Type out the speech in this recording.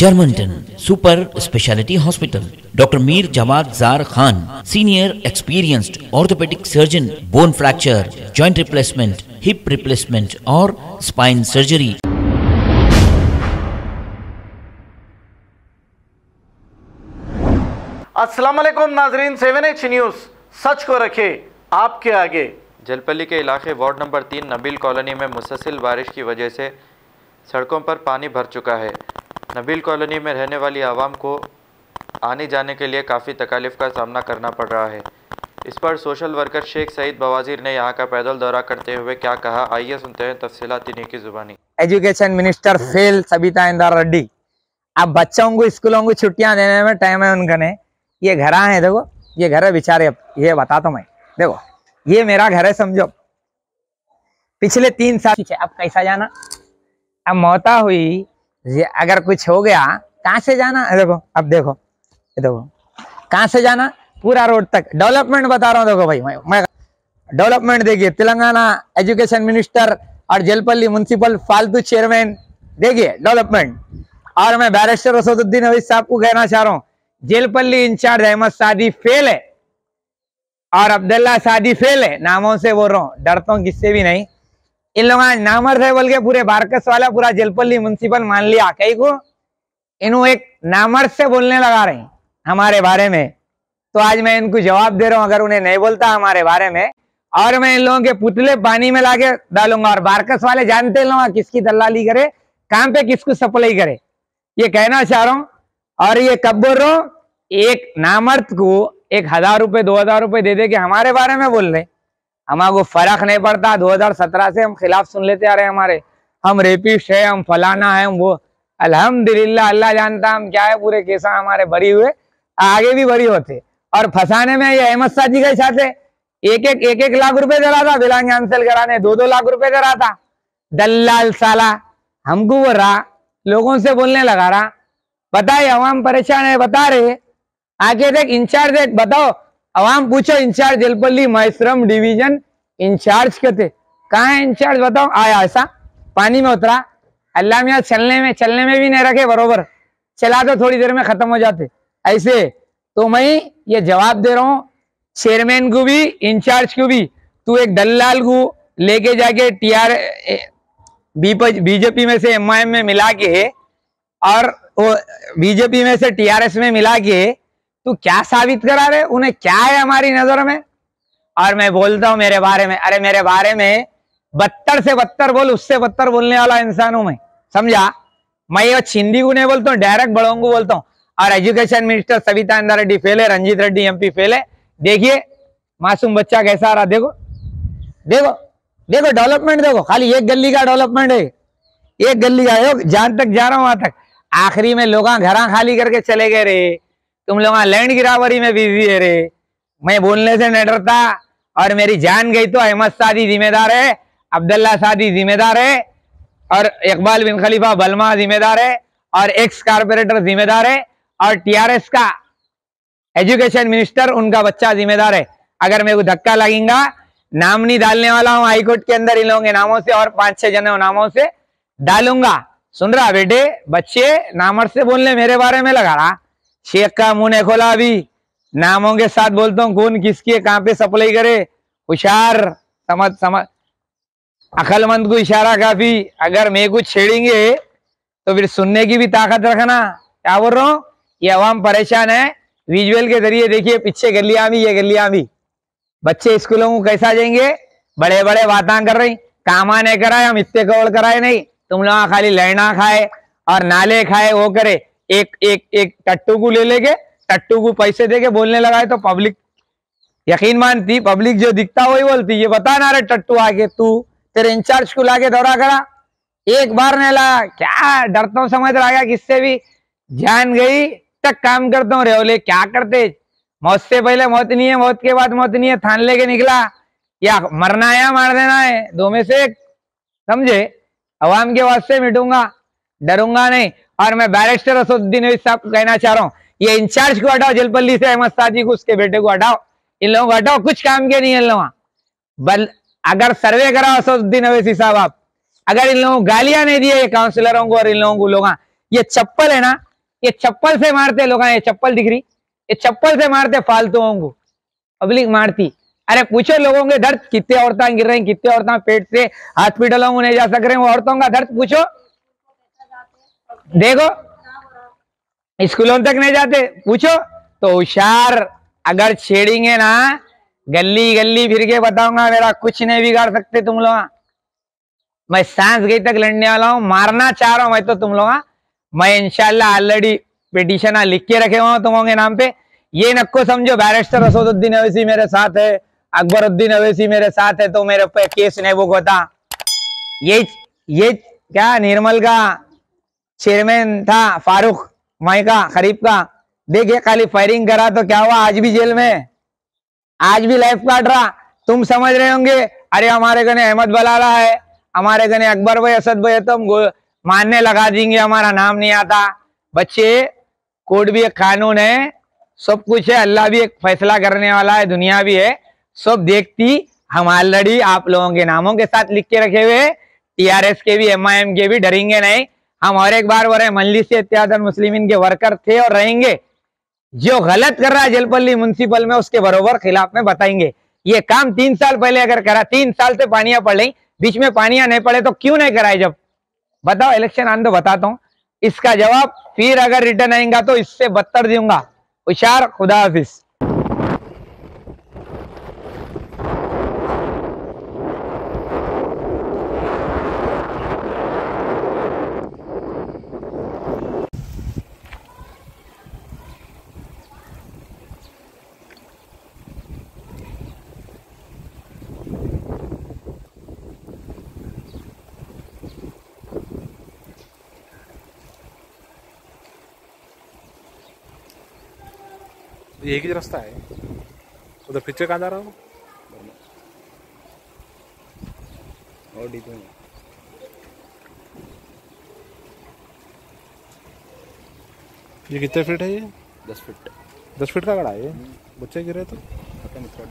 Germanten super speciality hospital doctor Mir Jawad Zar Khan senior experienced orthopaedic surgeon bone fracture joint replacement hip replacement और spine surgery अस्सलाम वालेकुम नाजरीन seven H news. सच को रखे आपके आगे। जलपली के इलाके वार्ड नंबर तीन नबील कॉलोनी में मुसलसिल बारिश की वजह से सड़कों पर पानी भर चुका है। नबील कॉलोनी में रहने वाली आवाम को आने जाने के लिए काफ़ी तकालीफ का सामना करना पड़ रहा है। इस पर सोशल वर्कर शेख सईद बवाजीर ने यहाँ का पैदल दौरा करते हुए क्या कहा, आइए सुनते हैं तफसीलात इन्हीं की ज़ुबानी। Education minister fail Sabitha Indra Reddy अब बच्चों को स्कूलों को छुट्टियाँ देने में टाइम है उनका ने ये घर है, देखो, ये घर है बेचारे, अब ये बताता मैं, देखो, ये मेरा घर है, समझो। पिछले तीन साल अब कैसा जाना? अब मौता हुई ये अगर कुछ हो गया, कहाँ से जाना? देखो, अब देखो देखो। कहाँ से जाना? पूरा रोड तक। डेवलपमेंट बता रहा हूँ, देखो भाई, मैं डेवलपमेंट देखिए, तेलंगाना एजुकेशन मिनिस्टर और जलपल्ली म्यूनसिपल फालतू चेयरमैन देखिए, डेवलपमेंट। और मैं बैरिस्टर असदुद्दीन अवीज साहब को कहना चाह रहा हूँ, जेलपल्ली इंचार्ज अहमद सादी फेल है। और अब्दुल्ला सादी फेल है, नामों से बोल रहा हूँ, डरता हूँ, किससे भी नहीं। इन लोग नामर्द है बोल के पूरे बारकस वाला, पूरा जलपल्ली म्यूनसिपल मान लिया कई को? इन्हों एक नामर्द से बोलने लगा रहे हमारे बारे में। तो आज मैं इनको जवाब दे रहा हूँ, अगर उन्हें नहीं बोलता हमारे बारे में। और मैं इन लोगों के पुतले पानी में लाके डालूँगा और बारकस वाले जानते लोग किसकी दलाली करे काम पे किसको सप्लाई करे। ये कहना चाह रहा हूँ, और ये कब बोल रहा हूँ? एक नामर्द को एक हज़ार रुपए, दो हज़ार रुपए दे दे के हमारे बारे में बोल रहे। हमारे फ़र्क नहीं पड़ता 2017 से हम खिलाफ सुन लेते आ रहे हैं हमारे। हम रेपिस्ट है, हम फलाना है, हम वो। अल्हम्दुलिल्लाह, अल्लाह जानता हम क्या है, पूरे केसा हमारे बरी हुए, आगे भी बरी होते। और फंसाने में ये अहमद शाह जी के साथ एक एक एक एक लाख रुपए दे रहा था बिलांग कैंसिल कराने दो दो लाख रुपए दे रहा था। दल्लाल साला, हमको वो रहा लोगों से बोलने लगा रहा बताए अवाम परेशान है, बता रहे आगे देख, इंचार्ज देख, बताओ अवाम पूछो incharge Jalpally Maisaram division incharge के थे कहा है इंचार्ज बताओ? आया ऐसा, पानी में उतरा, अल्लाह मियाँ, चलने में चलने में भी नहीं रखे, बरोबर। चला तो थोड़ी देर में खत्म हो जाते। ऐसे तो मैं ये जवाब दे रहा हूँ, चेयरमैन को भी इंचार्ज को भी, तू एक दल्लाल को लेके जाके टी आर बीजेपी में से एमआईएम में मिला के, और वो बीजेपी में से टीआरएस में मिला के तू क्या साबित करा रहे? उन्हें क्या है हमारी नज़र में? और मैं बोलता हूँ मेरे बारे में, अरे मेरे बारे में बदतर से बदतर बोल, उससे बदतर बोलने वाला इंसान हूँ मैं। समझा? मैं ये छिंदी को नहीं बोलता हूँ, डायरेक्ट बड़ों को बोलता हूँ। और education minister Sabitha Indra Reddy fail Ranjith Reddy MP fail देखिए, मासूम बच्चा कैसा आ रहा, देखो। देखो देखो डेवलपमेंट देखो, खाली एक गली का डेवलपमेंट है। एक गली का जहाँ तक जा रहा हूँ वहाँ तक। आखिरी में लोग घर खाली करके चले गए रे। तुम लोग लैंड गिरावरी में बिज़ी है रे। मैं बोलने से नहीं डरता और मेरी जान गई तो अहमद सादी जिम्मेदार है, अब्दुल्ला सादी जिम्मेदार है और इकबाल बिन खलीफा बलमा जिम्मेदार है और एक्स कारपोरेटर जिम्मेदार है और टीआरएस का एजुकेशन मिनिस्टर उनका बच्चा जिम्मेदार है। अगर मेरे को धक्का लगेगा, नाम नहीं डालने वाला हूँ हाईकोर्ट के अंदर इन लोगों के नामों से और पाँच छह जने नामों से डालूँगा। सुन रहा बेटे, बच्चे नामर से बोलने मेरे बारे में लगा रहा। शेख का मुँह ने खोला अभी। नामों के साथ बोलता हूँ कौन किसकी कहाँ पे सप्लाई करे? होशियार समझ समझ। अकलमंद को इशारा काफ़ी। अगर मैं कुछ छेड़ेंगे तो फिर सुनने की भी ताकत रखना। क्या बोल रहा हूँ? ये अवाम परेशान है। विजुअल के ज़रिए देखिए, पीछे गलियाँ भी ये गलियाँ भी बच्चे स्कूलों को कैसा जाएँगे? बड़े बड़े बातें कर रही कामा नहीं कराए, हम इतने कौड़ कराए नहीं। तुम लोग खाली लड़ना खाए और नाले खाए, वो करे। एक एक एक टट्टू को ले लेके टट्टू को पैसे दे के बोलने लगाए तो पब्लिक यकीन मानती पब्लिक जो दिखता वही बोलती, ये बता ना रे टट्टू आके तू तेरे इंचार्ज को लाके दौरा करा। एक बार नहीं ला, क्या डरता हूँ, समझ रहा किससे भी। जान गई तक काम करता हूँ रेवले क्या करते? मौत से पहले मौत नहीं है, मौत के बाद मौत नहीं है, थान लेके निकला। या मरना है या मार देना है, दो में से समझे? अवाम के वास्ते मिटूँगा, डरूँगा नहीं। और मैं बैरिस्टर असुद्दीन साहब को कहना चाह रहा हूँ, ये इंचार्ज को हटाओ, जलपल्ली से अहमद सादी को, उसके बेटे को हटाओ। इन लोगों को हटाओ, कुछ काम के नहीं इन लोग बल, अगर सर्वे कराओ असदुद्दीन अवैसी साहब आप, अगर इन लोगों को गालियाँ नहीं दिए काउंसिलरों को और इन लोगों को लोग ये चप्पल है ना, ये चप्पल से मारते लोग ये चप्पल दिख रही, ये चप्पल से मारते फालतुओं को, पब्लिक मारती। अरे पूछो लोगों के दर्द कितने औरतें गिर रही कितने औरतें पेट से हॉस्पिटलों में नहीं जा सक रहे वो औरतों का दर्द पूछो। देखो, स्कूलों तक नहीं जाते। पूछो तो होशियार अगर छेड़ेंगे ना, गली गली फिर के बताऊँगा, मेरा कुछ नहीं बिगाड़ सकते तुम लोग। मैं सांस गई तक लड़ने वाला हूँ, मारना चाह रहा हूँ मैं तो तुम लोग। मैं इंशाल्लाह ऑलरेडी पिटिशन लिख के रखे हुआ तुम के नाम पे। ये नक्को समझो बैरिस्टर असदुद्दीन अवैसी मेरे साथ है, अकबरुद्दीन अवैसी मेरे साथ है तो मेरे पे केस नहीं बुक होता ये ये क्या, निर्मल का चेयरमैन था फारूक माई का, खरीफ का। देखिए, खाली फायरिंग करा तो क्या हुआ? आज भी जेल में। आज भी लाइफ काट रहा। तुम समझ रहे होंगे, अरे हमारे गने अहमद बलाला है। हमारे गने अकबर भाई, असद भाई तो हम मानने लगा देंगे, हमारा नाम नहीं आता। बच्चे कोर्ट भी एक कानून है। सब कुछ है, अल्लाह भी एक फैसला करने वाला है, दुनिया भी है। सब देखती, हम ऑलरेडी आप लोगों के नामों के साथ लिख के रखे हुए टीआरएस के भी एमआईएम के भी, डरेंगे नहीं। हम और एक बार बोल रहे मल्ली से इत्यादन मुस्लिम के वर्कर थे और रहेंगे। जो गलत कर रहा है जलपल्ली म्यूनसिपल में, उसके बरोबर खिलाफ में बताएँगे। ये काम तीन साल पहले अगर करा, तीन साल से पानिया पड़ रही, बीच में पानिया नहीं पड़े तो क्यों नहीं कराए जब? बताओ इलेक्शन आने तो बताता हूँ। इसका जवाब, फिर अगर रिटर्न आएगा तो इससे बदतर दूँगा। हुशार खुदा हाफिज। एक ही रास्ता है। उधर पीछे कहाँ जा रहा हो? और डीपी में ये कितने फीट है ये? दस फीट दस फीट का गड़ा है ये? बच्चे गिरे तो? पता नहीं थोड़ा